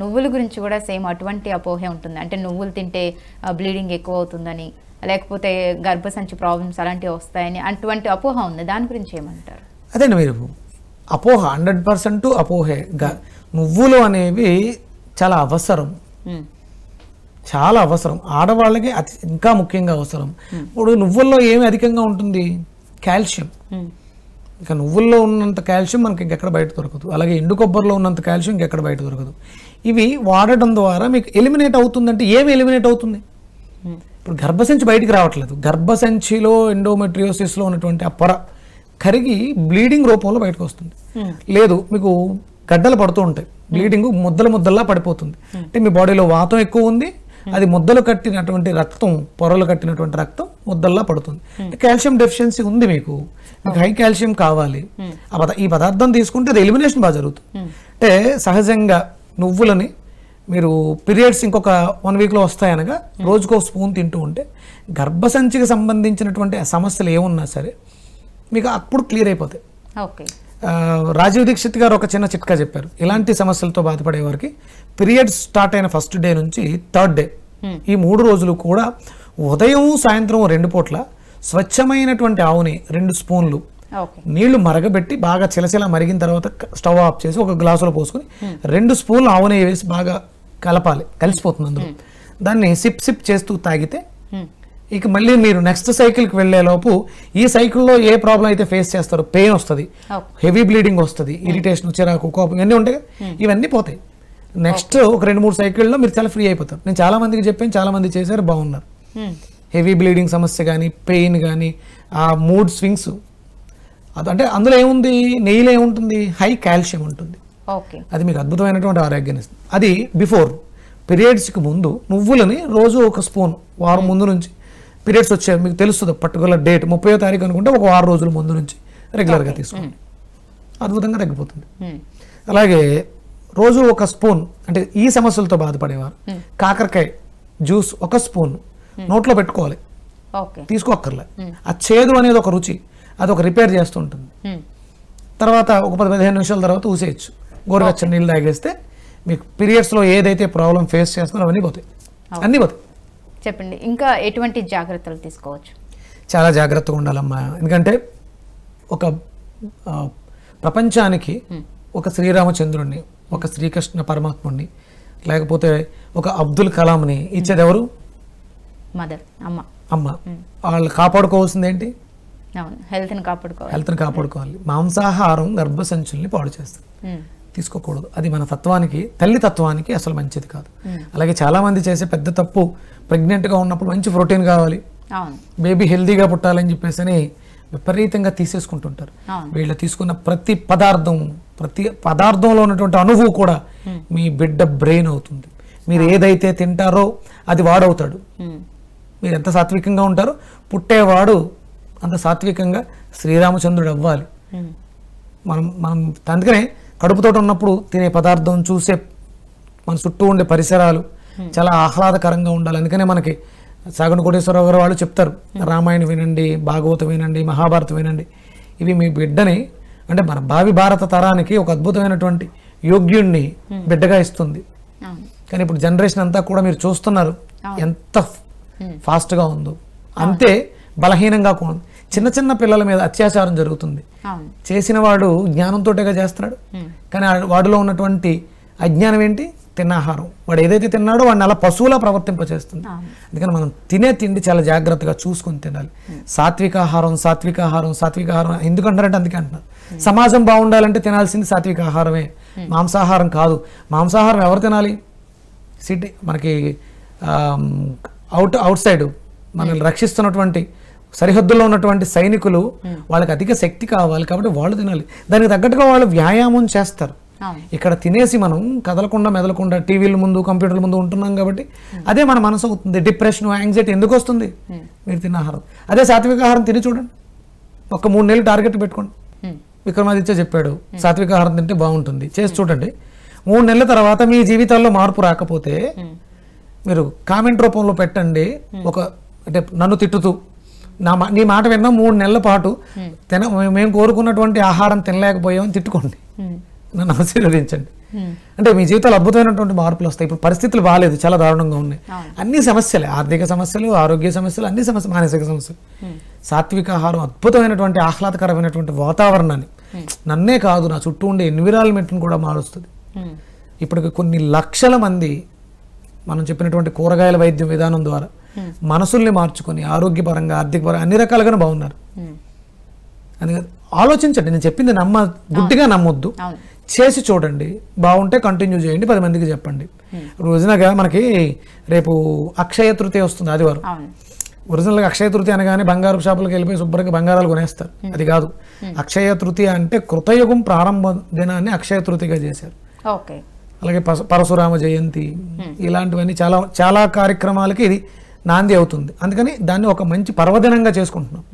నువ్వుల గురించి కూడా సేమ్ అటువంటి అపోహే ఉంటుంది. అంటే నువ్వులు తింటే బ్లీడింగ్ ఎక్కువ అవుతుందని లేకపోతే గర్భసంచి ప్రాబ్లమ్స్ అలాంటివి వస్తాయని అటువంటి అపోహ ఉంది. దాని గురించి ఏమంటారు? అదేండి మీరు? అపోహ హండ్రెడ్ పర్సెంట్ అపోహే. గ- నువ్వులు అనేవి చాలా అవసరం. చాలా అవసరం. ఆడవాళ్ళకి అతి ఇంకా ముఖ్యంగా అవసరం. ఇప్పుడు నువ్వుల్లో ఏమి అధికంగా ఉంటుంది? కాల్షియం. ఇక నువ్వుల్లో ఉన్నంత కాల్షియం మనకి ఇంకెక్కడ బయట దొరకదు. అలాగే ఎండు కొబ్బరిలో ఉన్నంత కాల్షియం ఇంకెక్కడ బయట దొరకదు. ఇవి వాడటం ద్వారా మీకు ఎలిమినేట్ అవుతుందంటే ఏమి ఎలిమినేట్ అవుతుంది. ఇప్పుడు గర్భసంచి బయటికి రావట్లేదు. గర్భసంచిలో ఎండోమెట్రియోసిస్లో ఉన్నటువంటి ఆ పొర కరిగి బ్లీడింగ్ రూపంలో బయటకు వస్తుంది. లేదు మీకు గడ్డలు పడుతూ ఉంటాయి. బ్లీడింగ్ ముద్దల ముద్దల్లా పడిపోతుంది. అంటే మీ బాడీలో వాతం ఎక్కువ ఉంది అది ముద్దలు కట్టినటువంటి రక్తం పొరలు కట్టినటువంటి రక్తం ముద్దల్లా పడుతుంది. కాల్షియం డెఫిషియన్సీ ఉంది మీకు. మీకు హై కాల్షియం కావాలి. ఆ పద ఈ పదార్థం తీసుకుంటే అది ఎలిమినేషన్ బాగా జరుగుతుంది. అంటే సహజంగా నువ్వులని మీరు పీరియడ్స్ ఇంకొక వన్ వీక్లో వస్తాయనగా రోజుకో స్పూన్ తింటూ ఉంటే గర్భసంచికి సంబంధించినటువంటి సమస్యలు ఏమున్నా సరే మీకు అప్పుడు క్లియర్ అయిపోతాయి. ఓకే. రాజీవ్ దీక్షిత్ గారు ఒక చిన్న చిట్కా చెప్పారు. ఇలాంటి సమస్యలతో బాధపడే వారికి పీరియడ్స్ స్టార్ట్ అయిన ఫస్ట్ డే నుంచి థర్డ్ డే ఈ మూడు రోజులు కూడా ఉదయం సాయంత్రం రెండు పూట్ల స్వచ్ఛమైనటువంటి ఆవుని రెండు స్పూన్లు నీళ్ళు మరగబెట్టి బాగా చిలచిల మరిగిన తర్వాత స్టవ్ ఆఫ్ చేసి ఒక గ్లాసులో పోసుకొని రెండు స్పూన్లు ఆవు నెయ్యి వేసి బాగా కలపాలి. కలిసిపోతుంది అందులో. దాన్ని సిప్ సిప్ చేస్తూ తాగితే. ఇక మళ్ళీ మీరు నెక్స్ట్ సైకిల్కి వెళ్ళేలోపు ఈ సైకిల్లో ఏ ప్రాబ్లం అయితే ఫేస్ చేస్తారో పెయిన్ వస్తుంది హెవీ బ్లీడింగ్ వస్తుంది ఇరిటేషన్ చిరాకు కోపం ఇవన్నీ ఉంటాయి కదా, ఇవన్నీ పోతాయి. నెక్స్ట్ ఒక రెండు మూడు సైకిల్లో మీరు చాలా ఫ్రీ అయిపోతారు. నేను చాలా మందికి చెప్పాను చాలా మంది చేశారు బాగున్నారు. హెవీ బ్లీడింగ్ సమస్య కానీ పెయిన్ కానీ ఆ మూడ్ స్వింగ్స్ అంటే అందులో ఏముంది? నెయ్యిలో ఏముంటుంది? హై కాల్షియం ఉంటుంది. అది మీకు అద్భుతమైనటువంటి ఆరోగ్యాన్ని ఇస్తుంది. అది బిఫోర్ పీరియడ్స్కి ముందు నువ్వులని రోజు ఒక స్పూన్ వారం ముందు నుంచి. పీరియడ్స్ వచ్చే మీకు తెలుస్తుంది పర్టికులర్ డేట్. ముప్పై తారీఖు అనుకుంటే ఒక వారం రోజుల ముందు నుంచి రెగ్యులర్గా తీసుకోండి అద్భుతంగా తగ్గిపోతుంది. అలాగే రోజు ఒక స్పూన్ అంటే ఈ సమస్యలతో బాధపడేవారు. కాకరకాయ జ్యూస్ ఒక స్పూన్ నోట్లో పెట్టుకోవాలి. తీసుకోక్కర్లే. ఆ చేదు అనేది ఒక రుచి అది ఒక రిపేర్ చేస్తూ ఉంటుంది. మ్మ్. తర్వాత ఒక పది పదిహేను నిమిషాల తర్వాత ఊసేయచ్చు. గోరువెచ్చని నీళ్ళు తాగేస్తే మీకు పీరియడ్స్లో ఏదైతే ప్రాబ్లం ఫేస్ చేస్తున్నారో అవన్నీ పోతాయి. అన్నీ పోతాయి. చెప్పండి. ఇంకా ఎటువంటి జాగ్రత్తలు తీసుకోవచ్చు? చాలా జాగ్రత్తగా ఉండాలమ్మా. ఎందుకంటే ఒక ప్రపంచానికి ఒక శ్రీరామచంద్రుడిని ఒక శ్రీకృష్ణ పరమాత్ముడిని లేకపోతే ఒక అబ్దుల్ కలాంని ఇచ్చేది ఎవరు మదర్ అమ్మ. అమ్మ. వాళ్ళు కాపాడుకోవాల్సింది ఏంటి? హెల్త్ని కాపాడుకోవాలి. హెల్త్ని కాపాడుకోవాలి. మాంసాహారం గర్భసంచుల్ని పాడు చేస్తుంది. తీసుకోకూడదు. అది మన తత్వానికి తల్లి తత్వానికి అసలు మంచిది కాదు. అలాగే చాలా మంది చేసే పెద్ద తప్పు ప్రెగ్నెంట్గా ఉన్నప్పుడు మంచి ప్రోటీన్ కావాలి. బేబీ హెల్తీగా పుట్టాలని చెప్పేసి అని విపరీతంగా తీసేసుకుంటుంటారు. వీళ్ళు తీసుకున్న ప్రతి పదార్థం ప్రతి పదార్థంలో ఉన్నటువంటి అణువు కూడా మీ బిడ్డ బ్రెయిన్ అవుతుంది. మీరు ఏదైతే తింటారో అది వాడవుతాడు. మీరు ఎంత సాత్వికంగా ఉంటారో పుట్టేవాడు అంత సాత్వికంగా శ్రీరామచంద్రుడు అవ్వాలి. మనం మనం అందుకనే కడుపుతో ఉన్నప్పుడు తినే పదార్థం చూసే మన చుట్టూ ఉండే పరిసరాలు చాలా ఆహ్లాదకరంగా ఉండాలి. అందుకనే మనకి సాగన కోటేశ్వరరావు గారు వాళ్ళు చెప్తారు రామాయణం వినండి భాగవతం వినండి మహాభారతం వినండి. ఇవి మీ బిడ్డని అంటే మన భావి భారత తరానికి ఒక అద్భుతమైనటువంటి యోగ్యుణ్ణి బిడ్డగా ఇస్తుంది. కానీ ఇప్పుడు జనరేషన్ అంతా కూడా మీరు చూస్తున్నారు ఎంత ఫాస్ట్గా ఉందో. అంతే బలహీనంగా కూడా ఉంది. చిన్న చిన్న పిల్లల మీద అత్యాచారం జరుగుతుంది. చేసిన వాడు జ్ఞానంతోటేగా చేస్తున్నాడు కానీ వాడిలో ఉన్నటువంటి అజ్ఞానం ఏంటి? తిన్న ఆహారం. వాడు ఏదైతే తిన్నాడో వాడిని అలా పశువులా ప్రవర్తింపచేస్తుంది. అందుకని మనం తినే తిండి చాలా జాగ్రత్తగా చూసుకొని తినాలి. సాత్విక ఆహారం సాత్విక ఆహారం సాత్విక ఆహారం ఎందుకంటారంటే అందుకే అంటున్నారు సమాజం బాగుండాలంటే తినాల్సింది సాత్విక ఆహారమే. మాంసాహారం కాదు. మాంసాహారం ఎవరు తినాలి? సిటీ మనకి అవుట్ అవుట్ సైడ్ మనల్ని రక్షిస్తున్నటువంటి సరిహద్దుల్లో ఉన్నటువంటి సైనికులు వాళ్ళకి అధిక శక్తి కావాలి కాబట్టి వాళ్ళు తినాలి. దానికి తగ్గట్టుగా వాళ్ళు వ్యాయామం చేస్తారు. ఇక్కడ తినేసి మనం కదలకుండా మెదలకుండా టీవీల ముందు కంప్యూటర్ల ముందు ఉంటున్నాం కాబట్టి అదే మన మనసు అవుతుంది. డిప్రెషన్ యాంగ్జైటీ ఎందుకు వస్తుంది? మీరు తిన్న ఆహారం. అదే సాత్విక ఆహారం తిని చూడండి. ఒక మూడు నెలలు టార్గెట్ పెట్టుకోండి. విక్రమాదిత్య చెప్పాడు సాత్విక ఆహారం తింటే బాగుంటుంది. చేసి చూడండి. మూడు నెలల తర్వాత మీ జీవితాల్లో మార్పు రాకపోతే మీరు కామెంట్ రూపంలో పెట్టండి. ఒక అంటే నన్ను తిట్టుతూ నా మా- నీ మాట విన్నా మూడు నెలల పాటు. తిన మేము కోరుకున్నటువంటి ఆహారం తినలేకపోయామని తిట్టుకోండి. నన్ను ఆశీర్వదించండి. అంటే మీ జీవితాలు అద్భుతమైనటువంటి మార్పులు వస్తాయి. ఇప్పుడు పరిస్థితులు బాగాలేదు చాలా దారుణంగా ఉన్నాయి. అన్ని సమస్యలే ఆర్థిక సమస్యలు ఆరోగ్య సమస్యలు అన్ని సమస్యలు మానసిక సమస్యలు. సాత్విక ఆహారం అద్భుతమైనటువంటి ఆహ్లాదకరమైనటువంటి వాతావరణాన్ని నన్నే కాదు నా చుట్టూ ఉండే ఎన్విరాన్మెంట్ని కూడా మారుస్తుంది. ఇప్పటికి కొన్ని లక్షల మంది మనం చెప్పినటువంటి కూరగాయల వైద్యం విధానం ద్వారా మనసుల్ని మార్చుకొని ఆరోగ్యపరంగా ఆర్థికపరంగా అన్ని రకాలుగానే బాగున్నారు. అందుకని ఆలోచించండి. నేను చెప్పింది నమ్మ గుడ్డిగా నమ్మొద్దు. చేసి చూడండి. బాగుంటే కంటిన్యూ చేయండి. పది మందికి చెప్పండి. రోజునగా మనకి రేపు అక్షయ తృతీయ వస్తుంది ఆదివారం. ఒరిజినల్గా అక్షయ తృతీయ అనగానే బంగారు షాపులకు వెళ్ళిపోయి శుభ్రంగా బంగారాలు కొనేస్తారు. అది కాదు. అక్షయ తృతీయ అంటే కృతయుగం ప్రారంభ దినాన్ని అక్షయ తృతీయగా చేశారు. అలాగే పరశు- పరశురామ జయంతి ఇలాంటివన్నీ చాలా చాలా కార్యక్రమాలకి ఇది నాంది అవుతుంది. అందుకని దాన్ని ఒక మంచి పర్వదినంగా చేసుకుంటున్నాం.